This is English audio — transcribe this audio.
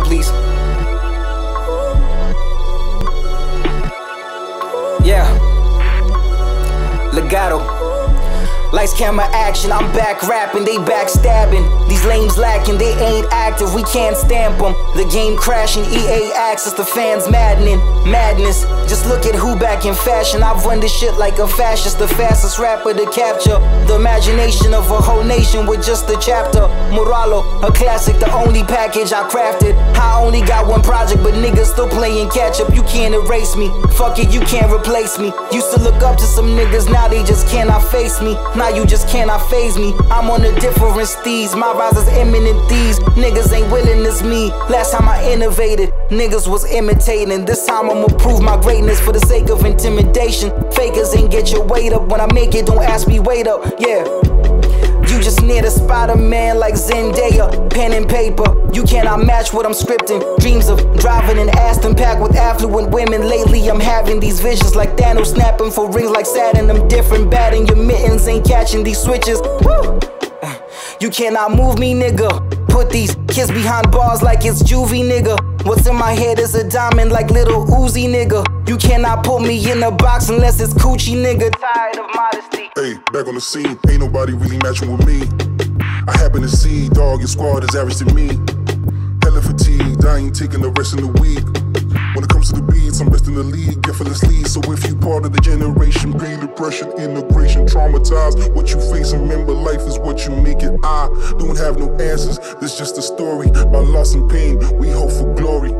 Legato, please. Yeah. Legato. Lights, camera, action, I'm back rapping, they backstabbing. These lames lacking, they ain't active, we can't stamp them. The game crashing, EA access, the fans maddening. Madness, just look at who back in fashion. I've run this shit like a fascist, the fastest rapper to capture the imagination of a whole nation with just a chapter. Moralo, a classic, the only package I crafted. I only got one project, but niggas still playing catch up. You can't erase me, fuck it, you can't replace me. Used to look up to some niggas, now they just cannot face me. Now you just cannot phase me. I'm on a different steez. My rise is imminent. These niggas ain't willing as me. Last time I innovated, niggas was imitating. This time I'ma prove my greatness for the sake of intimidation. Fakers ain't get your weight up. When I make it, don't ask me, wait up. Yeah. You just need a Spider-Man like Zendaya, pen and paper. You cannot match what I'm scripting. Dreams of driving an Aston packed with affluent women. Lately, I'm having these visions like Thanos snapping for rings like Saturn. I'm different, batting ain't catching these switches. Woo! You cannot move me, nigga. Put these kids behind bars like it's juvie, nigga. What's in my head is a diamond like Lil Uzi, nigga. You cannot put me in a box unless it's coochie, nigga. Tired of modesty. Hey, back on the scene, ain't nobody really matching with me. I happen to see, dog, your squad is average to me. Hella fatigued, I ain't taking the rest in the week. When it comes to the I'm best in the league, effortlessly. So if you part of the generation, pain, depression, integration, traumatized, what you face, remember life is what you make it. I don't have no answers, this just a story. My loss and pain, we hope for glory.